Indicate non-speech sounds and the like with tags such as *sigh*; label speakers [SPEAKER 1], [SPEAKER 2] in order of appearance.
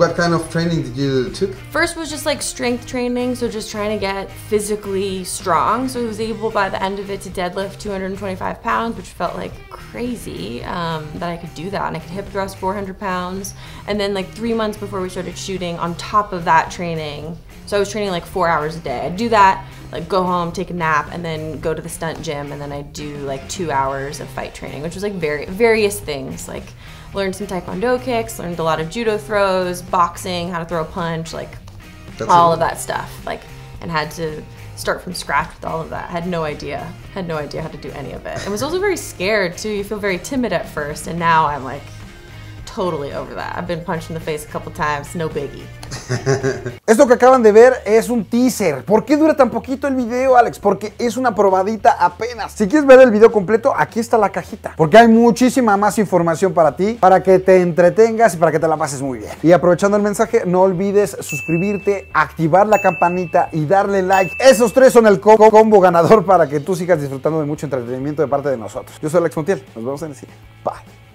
[SPEAKER 1] What kind of training did you took?
[SPEAKER 2] First was just like strength training, so just trying to get physically strong. So I was able by the end of it to deadlift 225 pounds, which felt like crazy um, that I could do that, and I could hip thrust 400 pounds. And then like three months before we started shooting, on top of that training, so I was training like four hours a day. I'd do that, like go home, take a nap, and then go to the stunt gym, and then I'd do like two hours of fight training, which was like very various things like learned some taekwondo kicks, learned a lot of judo throws, boxing, how to throw a punch, like
[SPEAKER 1] That's
[SPEAKER 2] all of that stuff. Like, and had to start from scratch with all of that. Had no idea. Had no idea how to do any of it. And was also very scared too. You feel very timid at first, and now I'm like totally over that. I've been punched in the face a couple times, no biggie. *laughs*
[SPEAKER 3] Esto que acaban de ver es un teaser. ¿Por qué dura tan poquito el video, Alex? Porque es una probadita apenas. Si quieres ver el video completo, aquí está la cajita. Porque hay muchísima más información para ti, para que te entretengas y para que te la pases muy bien. Y aprovechando el mensaje, no olvides suscribirte, activar la campanita y darle like. Esos tres son el combo, combo ganador para que tú sigas disfrutando de mucho entretenimiento de parte de nosotros. Yo soy Alex Montiel. Nos vemos en el siguiente. Bye.